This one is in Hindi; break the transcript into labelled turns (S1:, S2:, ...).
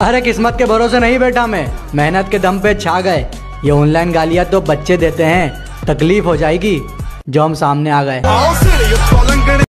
S1: अरे किस्मत के भरोसे नहीं बैठा मैं। मेहनत के दम पे छा गए। ये ऑनलाइन गालियाँ तो बच्चे देते हैं। तकलीफ़ हो जाएगी। जो हम सामने आ गए।